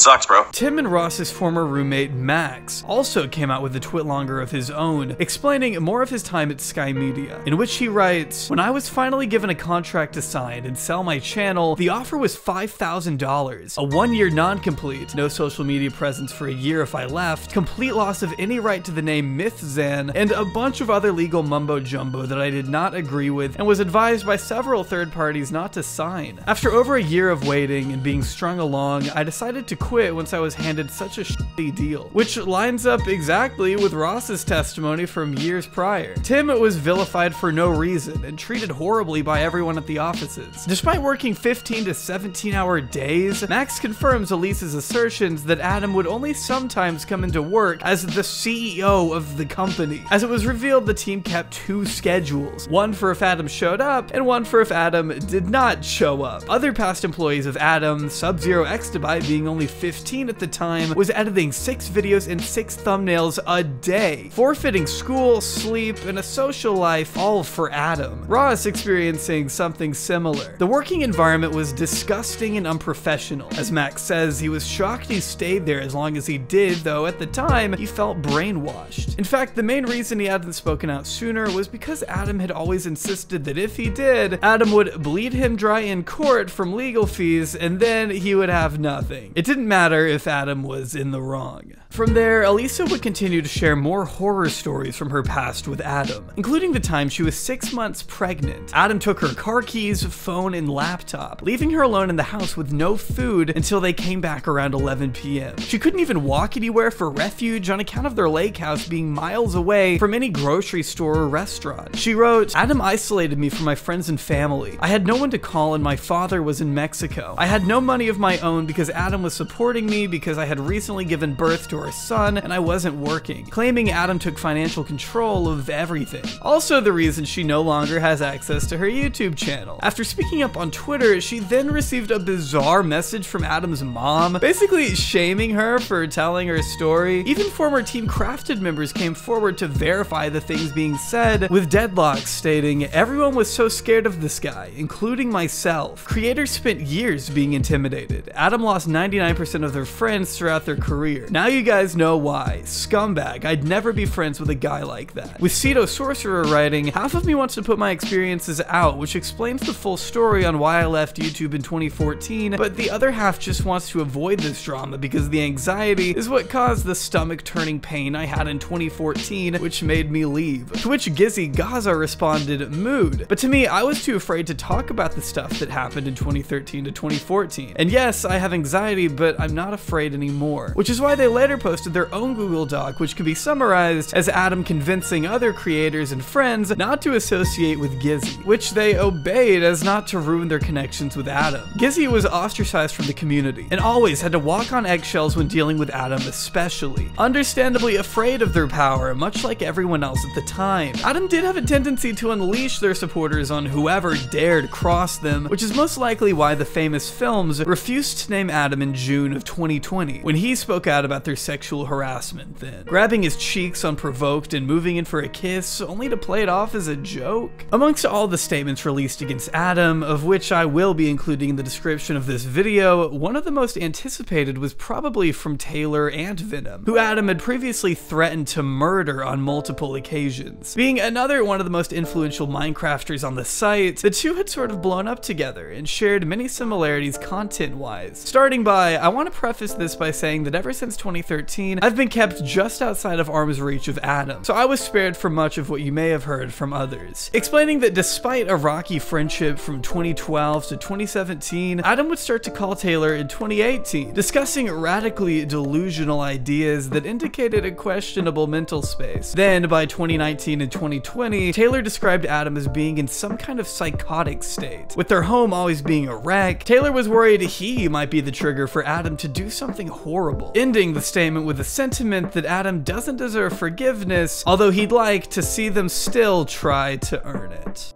sucks, bro. Tim and Ross's former roommate, Max, also came out with a twitlonger of his own, explaining more of his time at SkyMedia, in which he writes, When I was finally given a contract to sign and sell my channel, the offer was $5,000, a one-year non-complete, no social media presence for a year if I left, complete loss of any right to the name MythZen, and a bunch of other legal mumbo-jumbo that I did not agree with and was advised by several third parties not to sign. After over a year of waiting and being strung along, I decided to quit once I was handed such a shitty deal, which lines up exactly with Ross's testimony from years prior. Tim was vilified for no reason and treated horribly by everyone at the offices. Despite working 15 to 17 hour days, Max confirms Elise's assertions that Adam would only sometimes come into work as the CEO of the company. As it was revealed, the team kept two schedules, one for if Adam showed up and one for if Adam did not show up. Other past employees of Adam, SubZeroExtabyte being only 15 at the time, was editing six videos and six thumbnails a day, forfeiting school, sleep, and a social life all for Adam. Ross experiencing something similar. The working environment was disgusting and unprofessional. As Max says, he was shocked he stayed there as long as he did, though at the time, he felt brainwashed. In fact, the main reason he hadn't spoken out sooner was because Adam had always insisted that if he did, Adam would bleed him dry in court from legal fees, and then he would have nothing. It didn't matter if Adam was in the wrong. From there, Alesa would continue to share more horror stories from her past with Adam, including the time she was six months pregnant. Adam took her car keys, phone, and laptop, leaving her alone in the house with no food until they came back around 11 p.m. She couldn't even walk anywhere for refuge on account of their lake house being miles away from any grocery store or restaurant. She wrote, Adam isolated me from my friends and family. I had no one to call and my father was in Mexico. I had no money of my own because Adam was supporting me because I had recently given birth to son and I wasn't working, claiming Adam took financial control of everything. Also the reason she no longer has access to her YouTube channel. After speaking up on Twitter, she then received a bizarre message from Adam's mom, basically shaming her for telling her story. Even former Team Crafted members came forward to verify the things being said, with Deadlox stating, Everyone was so scared of this guy, including myself. Creators spent years being intimidated. Adam lost 99% of their friends throughout their career. Now you guys know why. Scumbag, I'd never be friends with a guy like that. With Seto Sorcerer writing, half of me wants to put my experiences out, which explains the full story on why I left YouTube in 2014, but the other half just wants to avoid this drama because the anxiety is what caused the stomach turning pain I had in 2014, which made me leave. To which GizzyGazza responded, mood. But to me, I was too afraid to talk about the stuff that happened in 2013 to 2014. And yes, I have anxiety, but I'm not afraid anymore. Which is why they later posted their own Google Doc, which can be summarized as Adam convincing other creators and friends not to associate with Gizzy, which they obeyed as not to ruin their connections with Adam. Gizzy was ostracized from the community, and always had to walk on eggshells when dealing with Adam especially. Understandably afraid of their power, much like everyone else at the time. Adam did have a tendency to unleash their supporters on whoever dared cross them, which is most likely why the famous films refused to name Adam in June of 2020, when he spoke out about their sexual harassment then, grabbing his cheeks unprovoked and moving in for a kiss, only to play it off as a joke. Amongst all the statements released against Adam, of which I will be including in the description of this video, one of the most anticipated was probably from Taylor AntVenom, who Adam had previously threatened to murder on multiple occasions. Being another one of the most influential Minecrafters on the site, the two had sort of blown up together and shared many similarities content-wise. Starting by, I want to preface this by saying that ever since 2013, I've been kept just outside of arm's reach of Adam, so I was spared from much of what you may have heard from others. Explaining that despite a rocky friendship from 2012 to 2017, Adam would start to call Taylor in 2018, discussing radically delusional ideas that indicated a questionable mental space. Then, by 2019 and 2020, Taylor described Adam as being in some kind of psychotic state. With their home always being a wreck, Taylor was worried he might be the trigger for Adam to do something horrible, ending the with a sentiment that Adam doesn't deserve forgiveness, although he'd like to see them still try to earn it.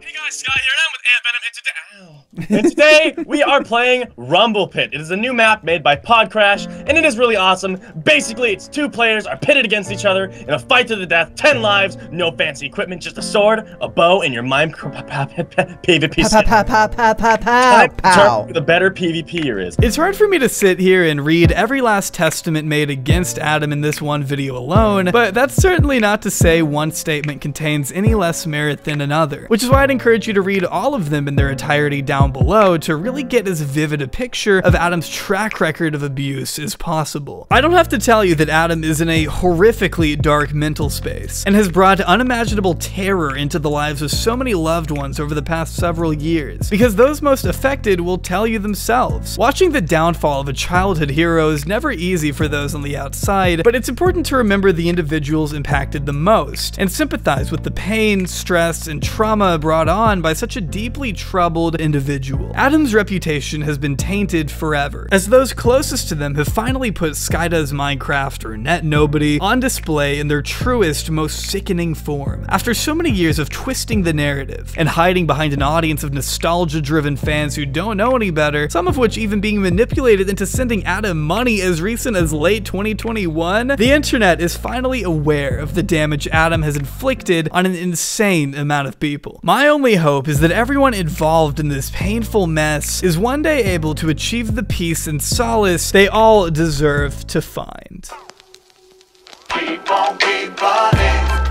Hey guys, Scott here, and I'm with AntVenom, and today, ow. and today we are playing Rumble Pit. It is a new map made by Podcrash, and it is really awesome. Basically, it's two players are pitted against each other in a fight to the death, 10 lives, no fancy equipment, just a sword, a bow, and your mime PvP Pow. The better PvPer is. It's hard for me to sit here and read every last testament made against Adam in this one video alone, but that's certainly not to say one statement contains any less merit than another, which is why I'd encourage you to read all of them in their entirety down below to really get as vivid a picture of Adam's track record of abuse as possible. I don't have to tell you that Adam is in a horrifically dark mental space and has brought unimaginable terror into the lives of so many loved ones over the past several years, because those most affected will tell you themselves. Watching the downfall of a childhood hero is never easy for those on the outside, but it's important to remember the individuals impacted the most and sympathize with the pain, stress, and trauma brought on by such a deeply troubled individual. Adam's reputation has been tainted forever, as those closest to them have finally put SkyDoesMinecraft or NetNobody on display in their truest, most sickening form. After so many years of twisting the narrative and hiding behind an audience of nostalgia-driven fans who don't know any better, some of which even being manipulated into sending Adam money as recent as late 2021, the internet is finally aware of the damage Adam has inflicted on an insane amount of people. My only hope is that everyone involved in this painful mess is one day able to achieve the peace and solace they all deserve to find. Keep on, keep.